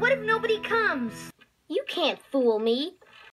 What if nobody comes? You can't fool me.